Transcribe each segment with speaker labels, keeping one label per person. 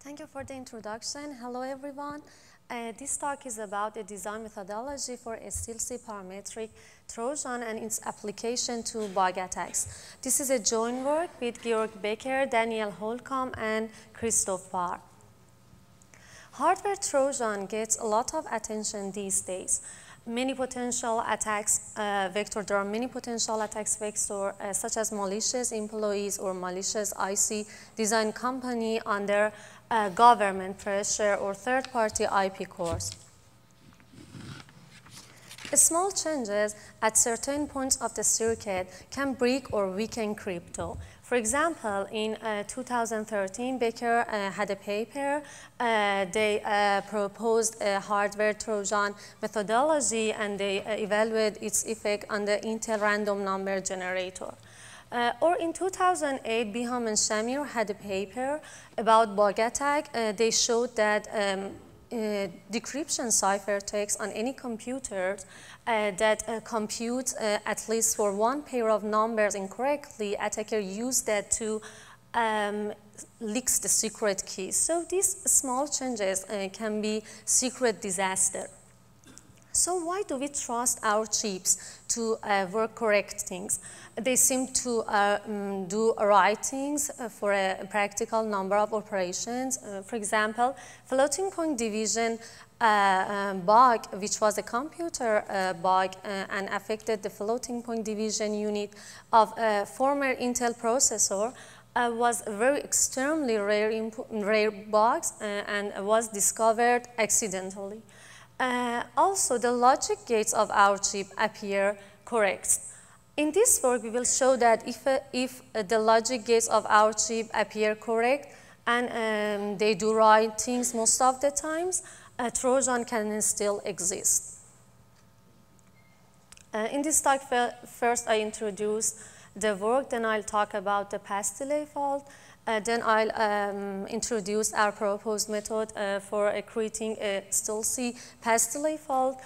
Speaker 1: Thank you for the introduction. Hello, everyone. Uh, this talk is about a design methodology for a stealthy parametric Trojan and its application to bug attacks. This is a joint work with Georg Becker, Daniel Holcomb, and Christof Paar. Hardware Trojan gets a lot of attention these days many potential attacks uh, vector. There are many potential attacks vector, uh, such as malicious employees or malicious IC design company under uh, government pressure or third-party IP cores. Small changes at certain points of the circuit can break or weaken crypto. For example, in uh, 2013, Becker uh, had a paper. Uh, they uh, proposed a hardware Trojan methodology and they uh, evaluated its effect on the Intel random number generator. Uh, or in 2008, Biham and Shamir had a paper about bug attack. they showed that um, uh, decryption ciphertext on any computer uh, that uh, computes uh, at least for one pair of numbers incorrectly, attacker use that to um, leaks the secret key. So these small changes uh, can be secret disaster. So why do we trust our chips to uh, work correct things? They seem to uh, um, do right things uh, for a practical number of operations. Uh, for example, floating point division uh, um, bug, which was a computer uh, bug and affected the floating point division unit of a former Intel processor, was a very extremely rare, rare bug and was discovered accidentally. Uh, also, the logic gates of our chip appear correct. In this work, we will show that if, uh, if uh, the logic gates of our chip appear correct and um, they do right things most of the times, a Trojan can still exist. Uh, in this talk, first I introduce the work, then I'll talk about the pass delay fault, uh, then I'll um, introduce our proposed method uh, for uh, creating a pass delay fault,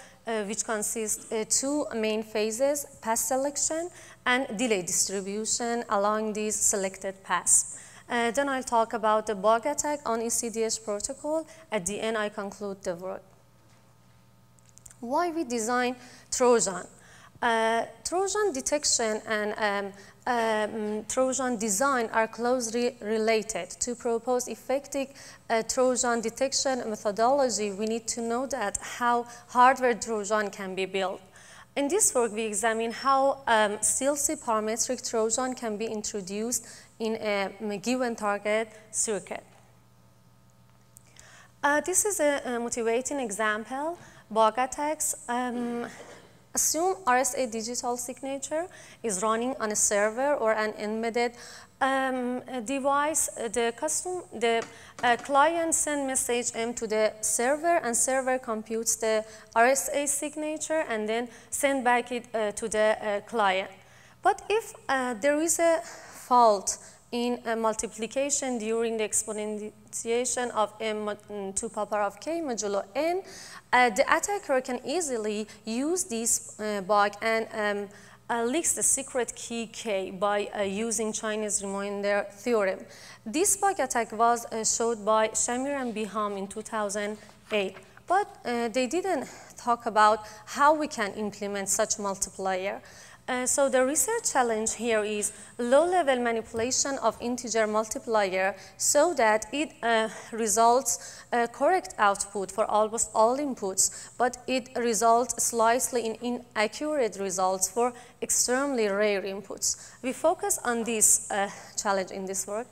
Speaker 1: which consists uh, two main phases, pass selection and delay distribution along these selected paths. Uh, then I'll talk about the bug attack on ECDH protocol. At the end, I conclude the work. Why we design Trojan? Uh, Trojan detection and um, um, Trojan design are closely related. To propose effective uh, Trojan detection methodology, we need to know that how hardware Trojan can be built. In this work, we examine how um, stealthy parametric Trojan can be introduced in a given target circuit. Uh, this is a, a, motivating example, bug attacks. Um, Assume RSA digital signature is running on a server or an embedded um, device. The, custom, the uh, client send message M to the server and server computes the RSA signature and then send back it uh, to the uh, client. But if uh, there is a fault in multiplication during the exponentiation of m to power of k modulo n, uh, the attacker can easily use this uh, bug and um, uh, leaks the secret key k by uh, using Chinese remainder theorem. This bug attack was uh, showed by Shamir and Biham in 2008, but uh, they didn't talk about how we can implement such multiplier. Uh, so the research challenge here is low-level manipulation of integer multiplier so that it uh, results a correct output for almost all inputs, but it results slightly in inaccurate results for extremely rare inputs. We focus on this uh, challenge in this work.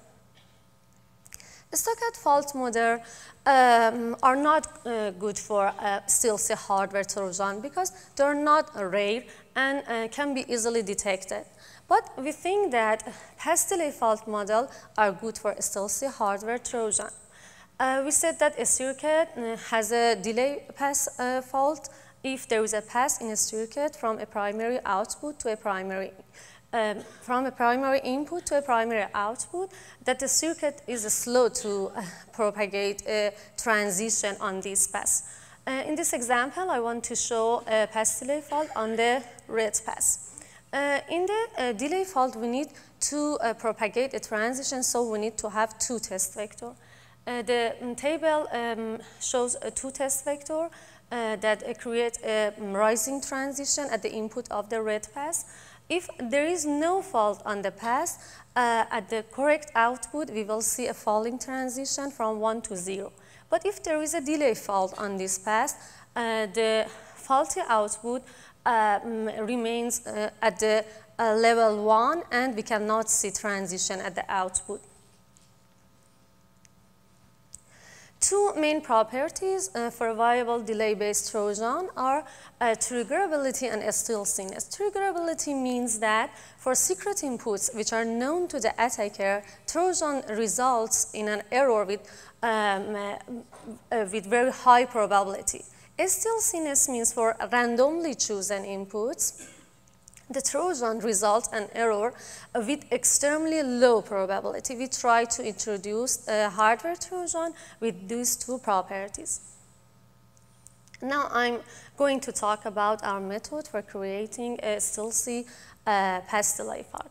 Speaker 1: Stochastic fault model um, are not uh, good for uh, stealthy hardware Trojan because they're not rare and uh, can be easily detected. But we think that pass delay fault model are good for stealthy hardware Trojan. Uh, we said that a circuit uh, has a delay pass uh, fault if there is a pass in a circuit from a primary output to a primary um, from a primary input to a primary output, that the circuit is slow to uh, propagate a transition on this pass. Uh, in this example, I want to show a pass delay fault on the red pass. Uh, in the uh, delay fault, we need to uh, propagate a transition, so we need to have two test vectors. Uh, the um, table um, shows two test vector that create a rising transition at the input of the red pass. If there is no fault on the pass, uh, at the correct output, we will see a falling transition from 1 to 0. But if there is a delay fault on this pass, uh, the faulty output um, remains uh, at the uh, level 1 and we cannot see transition at the output. Two main properties uh, for a viable delay-based Trojan are uh, triggerability and stealthiness. Triggerability means that for secret inputs which are known to the attacker, Trojan results in an error with, um, uh, uh with very high probability. Stealthiness means for randomly chosen inputs, the Trojan results an error with extremely low probability. We try to introduce a hardware Trojan with these two properties. Now I'm going to talk about our method for creating a stealthy uh, delay file.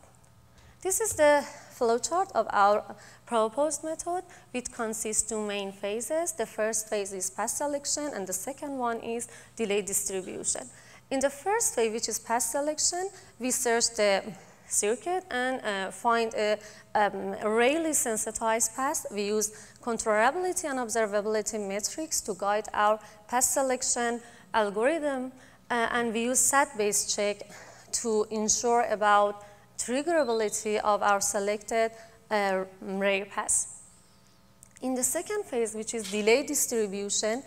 Speaker 1: This is the flowchart of our proposed method, which consists two main phases. The first phase is pass selection, and the second one is delay distribution. In the first phase, which is path selection, we search the circuit and uh, find a, um, sensitized path. We use controllability and observability metrics to guide our path selection algorithm, uh, and we use SAT-based check to ensure about triggerability of our selected uh, pass. In the second phase, which is delay distribution,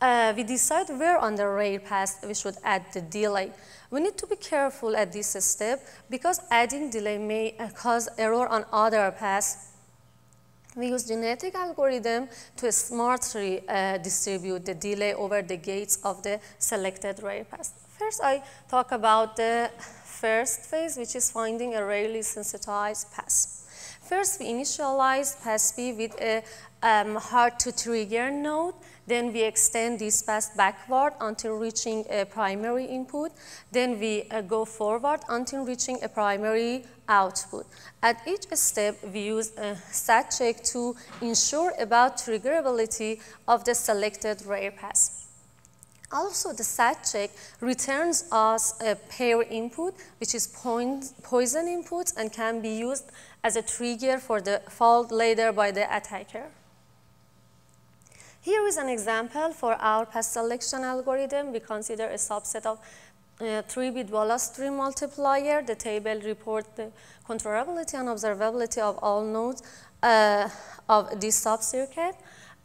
Speaker 1: uh, we decide where on the rare path we should add the delay. We need to be careful at this step because adding delay may uh, cause error on other paths. We use genetic algorithm to smartly uh, distribute the delay over the gates of the selected rare path. First, I talk about the first phase, which is finding a rarely sensitized path. First, we initialize pass B with a um, hard to trigger node then we extend this path backward until reaching a primary input. Then we uh, go forward until reaching a primary output. At each step, we use a SAT check to ensure about triggerability of the selected rare path. Also, the SAT check returns us a pair input, which is poison input and can be used as a trigger for the fault later by the attacker. Here is an example for our pass selection algorithm. We consider a subset of 3-bit uh, Wallace tree multiplier. The table reports the controllability and observability of all nodes uh, of this subcircuit.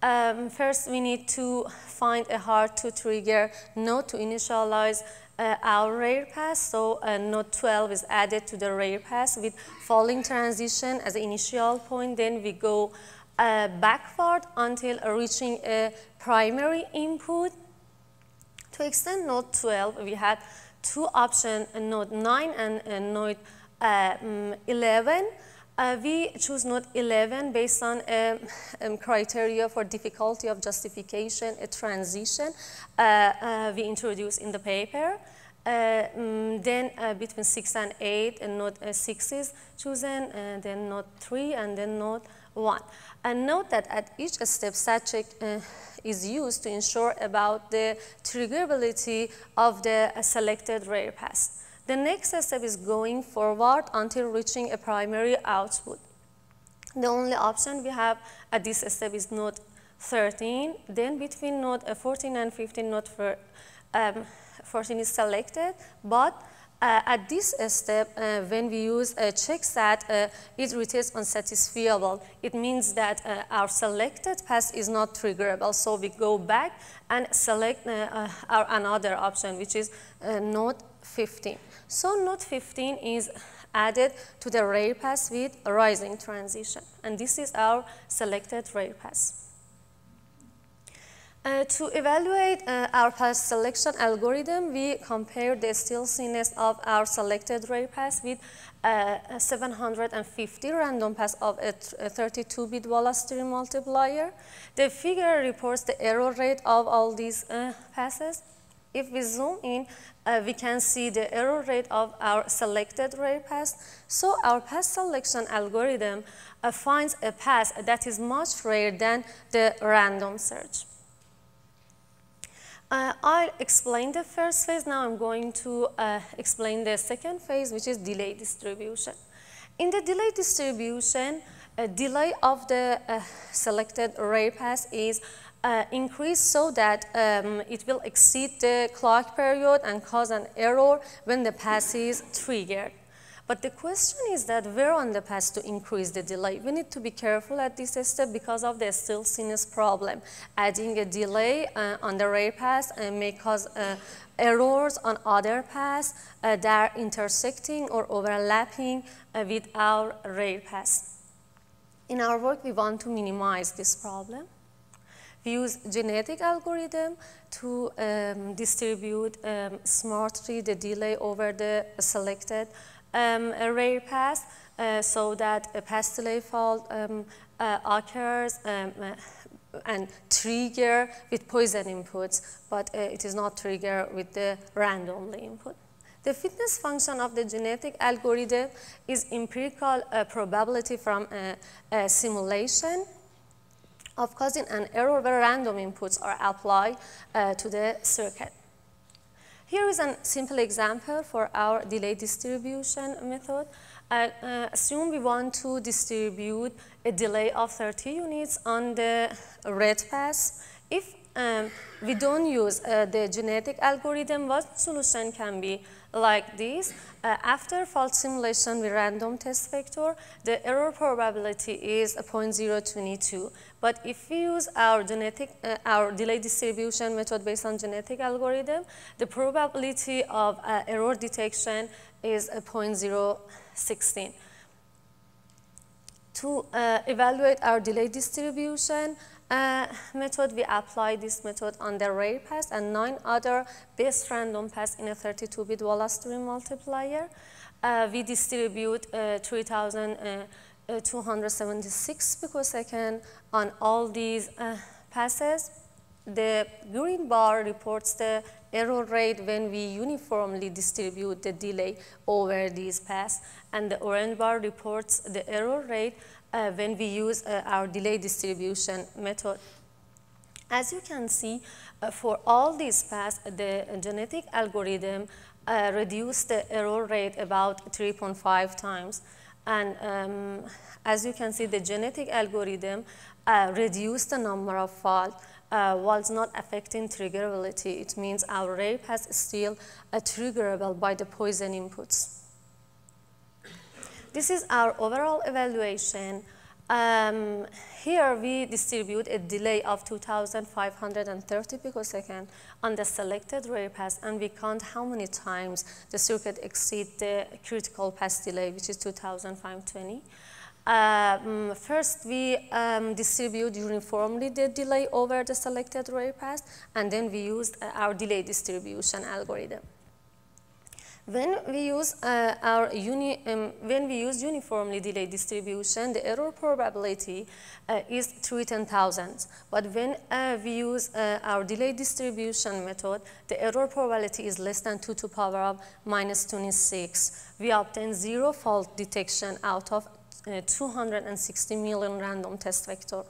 Speaker 1: Um, first, we need to find a hard to trigger node to initialize uh, our rare pass. So uh, node 12 is added to the rare pass with falling transition as initial point. Then we go uh, backward until reaching a primary input. To extend node 12, we had two options, node 9 and node mm, 11. Uh, we choose node 11 based on a, um, criteria for difficulty of justification, a transition uh, uh, we introduced in the paper. Uh, um, then uh, between 6 and 8, and node 6 is chosen, and then node 3, and then node 1. And note that at each step, SAT check uh, is used to ensure about the triggerability of the uh, selected rare pass. The next step is going forward until reaching a primary output. The only option we have at this step is node 13. Then between node uh, 14 and 15, node for, um, 14 is selected, but uh, at this step, uh, when we use a check stat, uh, it returns unsatisfiable. It means that uh, our selected pass is not triggerable. So we go back and select uh, uh, our another option, which is node 15. So node 15 is added to the rail pass with rising transition. And this is our selected rail pass. Uh, to evaluate uh, our pass selection algorithm, we compare the stealthiness of our selected ray pass with uh, 750 random pass of a 32-bit Wallace tree multiplier. The figure reports the error rate of all these uh, passes. If we zoom in, uh, we can see the error rate of our selected ray pass. So our pass selection algorithm uh, finds a pass that is much rarer than the random search. Uh, I'll explain the first phase. Now I'm going to uh, explain the second phase, which is delay distribution. In the delay distribution, a delay of the uh, selected array path is uh, increased so that um, it will exceed the clock period and cause an error when the path is triggered. But the question is that we're on the path to increase the delay? We need to be careful at this step because of the stillness problem. Adding a delay uh, on the array path uh, may cause uh, errors on other paths uh, that are intersecting or overlapping uh, with our array path. In our work, we want to minimize this problem. We use genetic algorithm to um, distribute um, smartly the delay over the selected um, rare path uh, so that a delay fault um, uh, occurs um, uh, and trigger with poison inputs, but uh, it is not trigger with the randomly input. The fitness function of the genetic algorithm is empirical uh, probability from a, a simulation of causing an error where random inputs are applied uh, to the circuit. Here is a simple example for our delay distribution method. Uh, uh, assume we want to distribute a delay of 30 units on the red path. If um, we don't use uh, the genetic algorithm, what solution can be like this? Uh, after fault simulation with random test vector, the error probability is 0.022. But if we use our genetic, uh, our delay distribution method based on genetic algorithm, the probability of uh, error detection is 0.016. To uh, evaluate our delay distribution, uh, method, we apply this method on the rare pass and nine other best random pass in a 32-bit Wallace tree multiplier. Uh, we distribute uh, 3,276 uh, picosecond on all these uh, passes. The green bar reports the error rate when we uniformly distribute the delay over these paths, and the orange bar reports the error rate uh, when we use uh, our delay distribution method. As you can see, uh, for all these paths, the genetic algorithm uh, reduced the error rate about 3.5 times. And um, as you can see, the genetic algorithm uh, reduced the number of faults uh, whilst not affecting triggerability. It means our array has still still triggerable by the poison inputs. This is our overall evaluation. Um, here we distribute a delay of 2,530 picosecond on the selected array path and we count how many times the circuit exceeds the critical path delay, which is 2,520. Um, first, we um, distribute uniformly the delay over the selected array path, and then we use uh, our delay distribution algorithm. When we use uh, our uni, um, when we use uniformly delay distribution, the error probability uh, is 3 10,000. But when uh, we use uh, our delay distribution method, the error probability is less than 2 to the power of minus 26. We obtain zero fault detection out of uh, 260 million random test vector.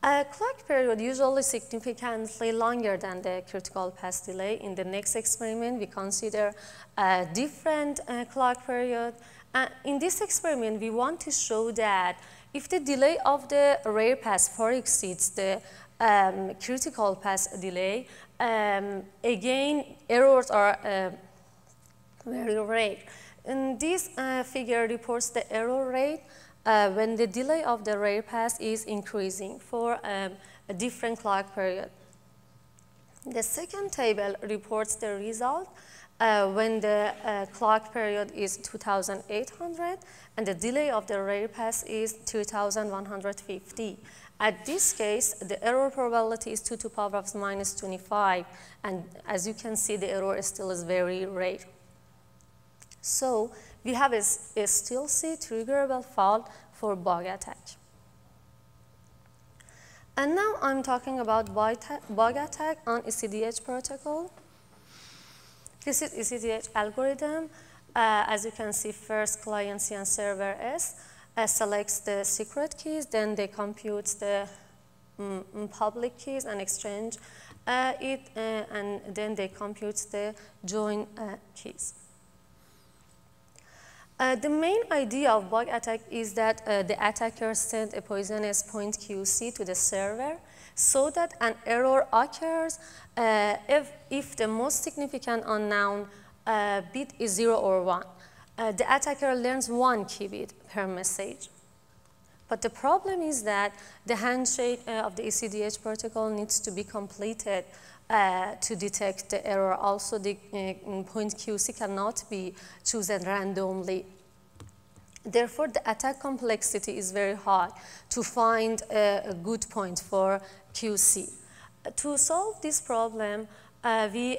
Speaker 1: A clock period usually significantly longer than the critical path delay. In the next experiment, we consider a different uh, clock period. Uh, in this experiment, we want to show that if the delay of the rare path far exceeds the um, critical path delay, um, again, errors are uh, very rare. And this uh, figure reports the error rate uh, when the delay of the rare path is increasing for um, a different clock period. The second table reports the result uh, when the uh, clock period is 2,800 and the delay of the rare path is 2,150. At this case, the error probability is 2 to the power of minus 25, and as you can see, the error still is very rare. So we have a, a still C triggerable fault for bug attack. And now I'm talking about bug attack on ECDH protocol. This is ECDH algorithm. as you can see, first client C and server S uh, selects the secret keys, then they compute the mm public keys and exchange uh, it, uh, and then they compute the join uh, keys. Uh, the main idea of bug attack is that uh, the attacker sends a poisonous point QC to the server so that an error occurs uh, if, if the most significant unknown uh, bit is 0 or 1. Uh, the attacker learns one key bit per message. But the problem is that the handshake uh, of the ECDH protocol needs to be completed uh, to detect the error. Also, the uh, point QC cannot be chosen randomly. Therefore, the attack complexity is very high to find a, a good point for QC. To solve this problem, uh, we,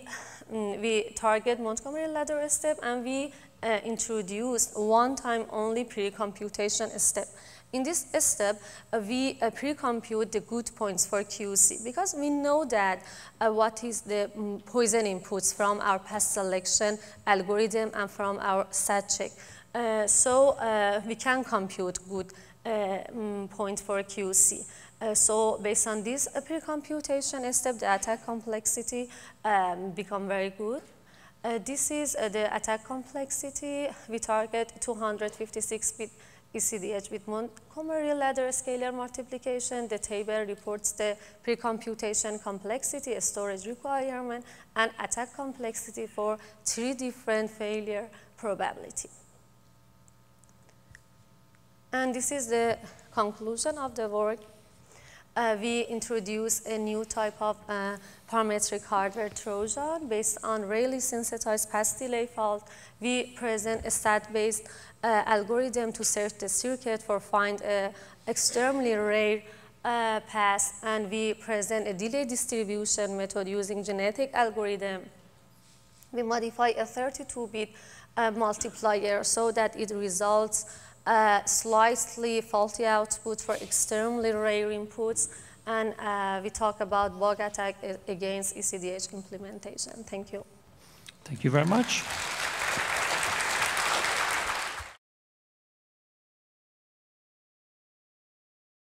Speaker 1: mm, we target Montgomery ladder step and we uh, introduced one-time only pre-computation step. In this step, uh, we uh, pre-compute the good points for QC because we know that uh, what is the um, poison inputs from our past selection algorithm and from our SAT check. Uh, so uh, we can compute good um, point for QC. so based on this pre-computation step, the attack complexity um, become very good. Uh, this is uh, the attack complexity. We target 256-bit ECDH with Montgomery ladder scalar multiplication. The table reports the pre-computation complexity, a storage requirement, and attack complexity for three different failure probability. And this is the conclusion of the work. Uh, we introduce a new type of uh, parametric hardware Trojan based on rarely sensitized path delay fault. We present a SAT-based uh, algorithm to search the circuit for find a extremely rare uh, and we present a delay distribution method using genetic algorithm. We modify a 32-bit uh, multiplier so that it results uh, slightly faulty output for extremely rare inputs, and uh, we talk about bug attack against ECDH implementation. Thank you.
Speaker 2: Thank you very much.